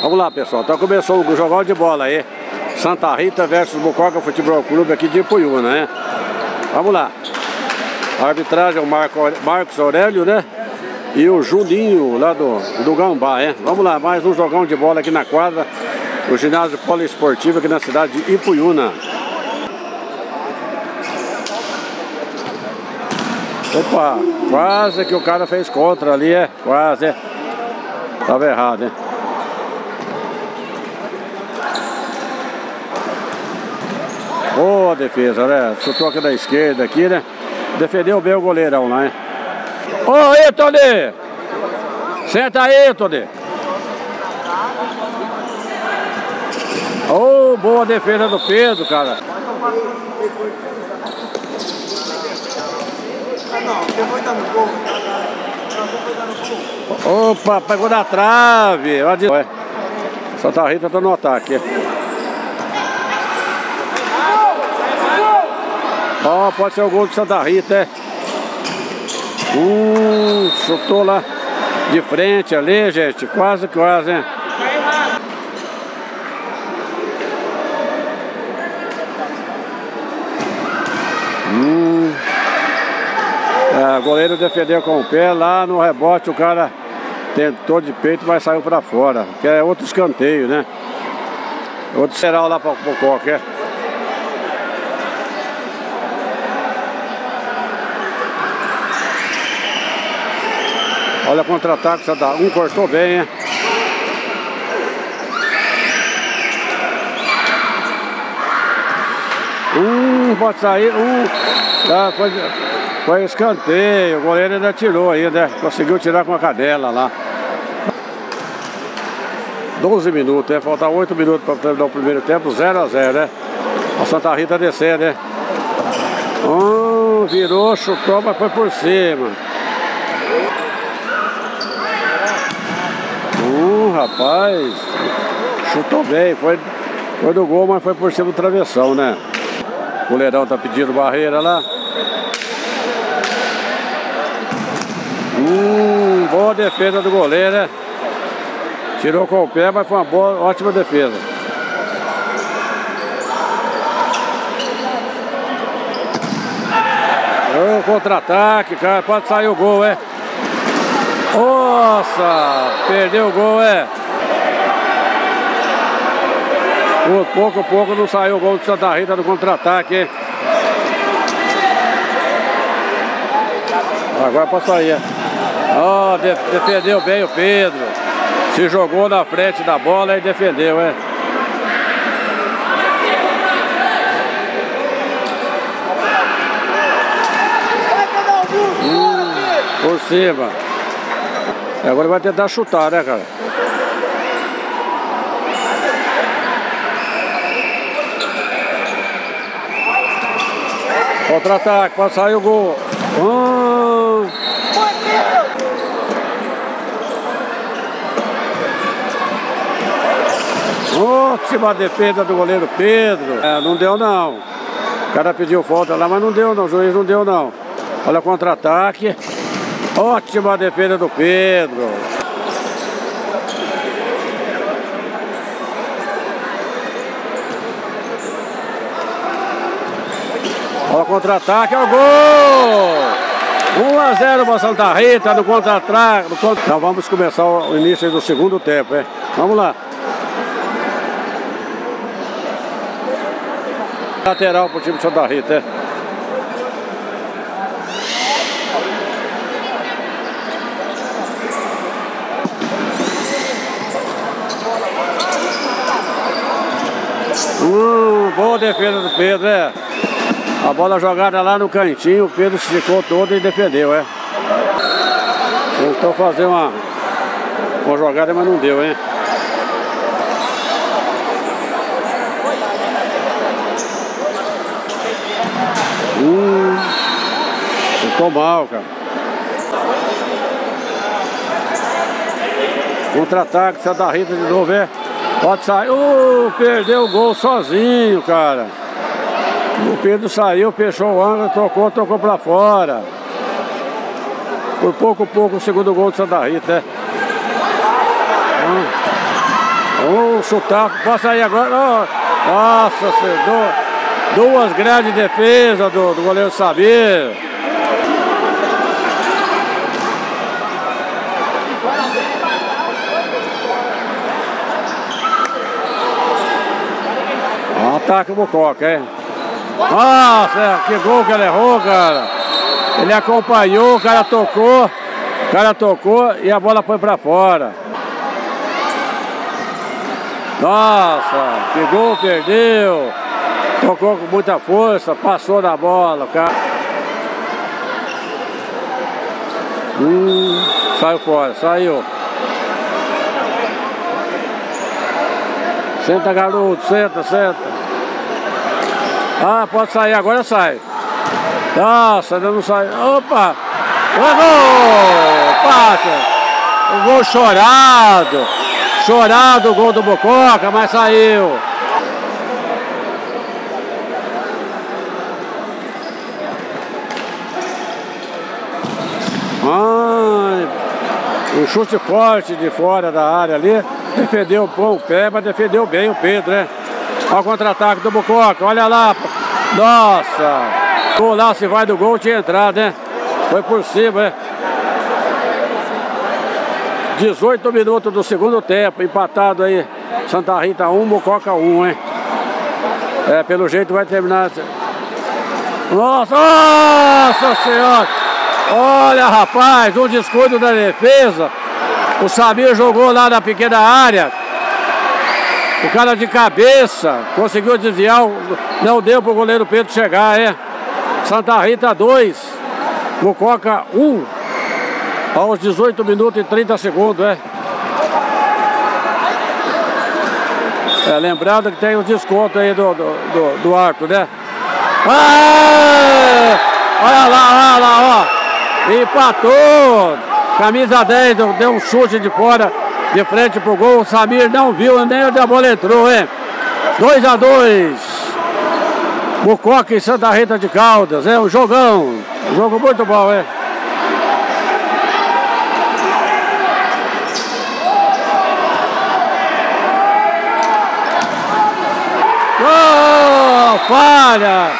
Vamos lá, pessoal. Então começou o jogão de bola aí. Santa Rita versus Bucoca Futebol Clube aqui de Ipuiuna, né? Vamos lá. Arbitragem é o Marco, Marcos Aurélio, né? E o Julinho lá do, do Gambá, é? Vamos lá, mais um jogão de bola aqui na quadra. O ginásio poliesportivo aqui na cidade de Ipuiuna. Opa, quase que o cara fez contra ali, é? Quase, é. Tava errado, hein? Boa defesa, né? Aqui da esquerda aqui, né? Defendeu bem o goleirão lá, hein? Ô, aí, Tony! Senta aí, Tony! Ô, oh, boa defesa do Pedro, cara! Opa, pegou na trave! Santa Rita tá no ataque. Ó, oh, pode ser o gol de Santa Rita, é. Hum, chutou lá de frente ali, gente. Quase, quase, hein? Hum. É, o goleiro defendeu com o pé lá no rebote. O cara tentou de peito, mas saiu pra fora. Que é outro escanteio, né? Outro geral lá pra, pro qualquer. Olha contra-ataque, um cortou bem, hein? Um pode sair, um. Tá, foi, foi escanteio, o goleiro ainda tirou ainda, conseguiu tirar com a cadela lá. 12 minutos, né? Falta 8 minutos para terminar o primeiro tempo, 0 a 0 né? A Santa Rita descer, né? Um, virou, chutou, mas foi por cima. Rapaz. Chutou bem, foi, foi do gol, mas foi por cima do travessão, né? O goleirão tá pedindo barreira lá. Hum, boa defesa do goleiro, né? Tirou com o pé, mas foi uma boa, ótima defesa. Oh, contra-ataque, cara. Pode sair o gol, é? Nossa, perdeu o gol, é. Por pouco a pouco não saiu o gol de Santa Rita no contra-ataque. Agora pode sair. Oh, defendeu bem o Pedro. Se jogou na frente da bola e defendeu, é. Hum, por cima. Agora vai tentar chutar, né, cara? Contra-ataque, pode sair o gol. Hum. Ótima defesa do goleiro Pedro. É, não deu não. O cara pediu falta lá, mas não deu não. O juiz não deu não. Olha o contra-ataque. Ótima defesa do Pedro. Olha o contra-ataque, é o gol! 1 a 0 para Santa Rita no contra-ataque. Então vamos começar o início do segundo tempo, hein? Vamos lá. Lateral para o time de Santa Rita, hein? Hum, boa defesa do Pedro, é. A bola jogada lá no cantinho, o Pedro se ficou todo e defendeu, é. Tentou fazer uma, uma jogada, mas não deu, hein. Hum, ficou mal, cara. Contra-ataque, Santa Rita de novo, é. Pode sair. Uh, perdeu o gol sozinho, cara. O Pedro saiu, fechou o ângulo, tocou, tocou pra fora. Por pouco, pouco, o segundo gol de Santa Rita, né? Um chutar, pode sair agora. Oh, nossa senhora. Duas grandes defesas do, do goleiro Sabir. Ataque o Bucoca, hein? Nossa, que gol que ele errou, cara. Ele acompanhou, o cara tocou, o cara tocou e a bola foi pra fora. Nossa, que gol perdeu. Tocou com muita força, passou da bola, cara. Hum, saiu fora, saiu. Senta, garoto, senta, senta. Ah, pode sair, agora sai. Nossa, ainda não sai. Opa! Gol! Passa! O gol chorado. Chorado o gol do Bococa, mas saiu. Ai, um chute forte de fora da área ali. Defendeu bom o pé, mas defendeu bem o Pedro, né? Olha o contra-ataque do Bucoca, olha lá. Nossa! O lá vai do gol, tinha entrado, né? Foi por cima, né? 18 minutos do segundo tempo, empatado aí. Santa Rita 1, Bucoca 1, hein? É, pelo jeito vai terminar. Nossa! Nossa Senhora! Olha, rapaz, um descuido da defesa. O Samir jogou lá na pequena área. O cara de cabeça conseguiu desviar, não deu para o goleiro Pedro chegar, é. Santa Rita 2, Mucoca 1, um, aos 18 minutos e 30 segundos, é. É, lembrando que tem o desconto aí do, do, do, do arco, né? Ah, olha lá, olha lá, ó. Empatou. Camisa 10 deu um chute de fora de frente pro gol. O Samir não viu nem onde a bola entrou, hein? 2 a 2 Bucoca e Santa Rita de Caldas, é um jogão. Um jogo muito bom, é. Oh, falha!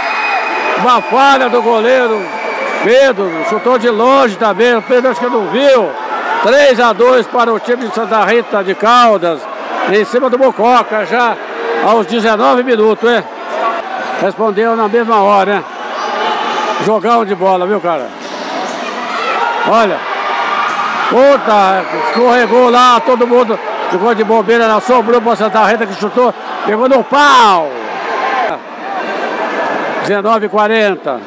Uma falha do goleiro Pedro, chutou de longe também. O Pedro acho que não viu. 3 a 2 para o time de Santa Rita de Caldas, em cima do Mococa, já aos 19 minutos, né? Respondeu na mesma hora, né? Jogão de bola, viu, cara? Olha. Puta, escorregou lá, todo mundo ficou de bobeira, na sobrou para Santa Rita que chutou, pegou no pau. 19 40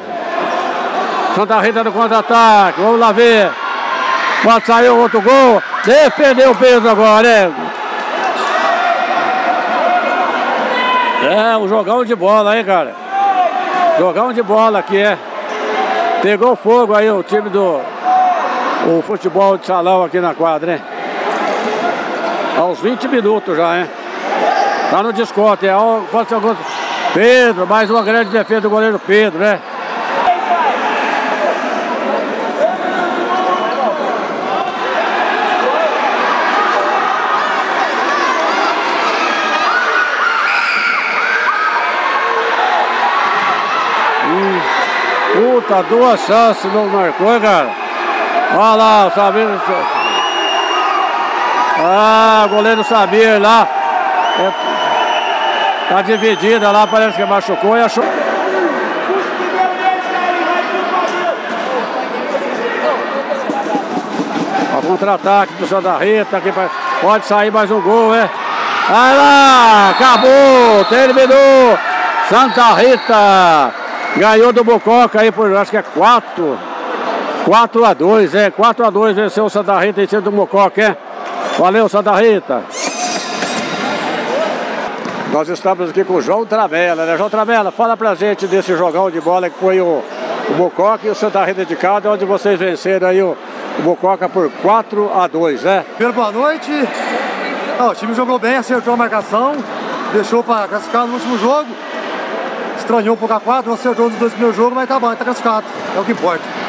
Santa Rita no contra-ataque, vamos lá ver. Pode sair outro gol. Defendeu o Pedro agora, é. É, um jogão de bola aí, cara. Jogão de bola aqui, é. Pegou fogo aí o time do o futebol de salão aqui na quadra, hein? Aos 20 minutos já, hein? Tá no desconto, é. Pedro, mais uma grande defesa do goleiro Pedro, né? Puta, duas chances não marcou, cara. Olha lá, o Sabir. Ah, goleiro Sabir lá. É, tá dividida lá, parece que machucou e achou. Contra-ataque do Santa Rita, aqui pode sair mais um gol, é. Vai lá, acabou, terminou. Santa Rita Ganhou do Bococa aí por, acho que é 4. 4 a 2, é. 4 a 2 venceu o Santa Rita em cima do Mococa, é. Valeu, Santa Rita. Nós estamos aqui com o João Tramela, né? João Tramela, fala pra gente desse jogão de bola que foi o, o Mococa e o Santa Rita de Caldas, onde vocês venceram aí o, o Mococa por 4 a 2, né? Primeiro, boa noite. Ah, o time jogou bem, acertou a marcação, deixou para classificar no último jogo estranhou um pouco a quadra, não acertou nos dois primeiros jogos, mas tá bom, tá classificado. É o que importa.